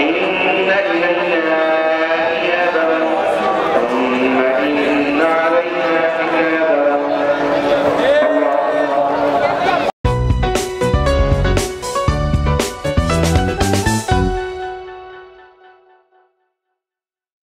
He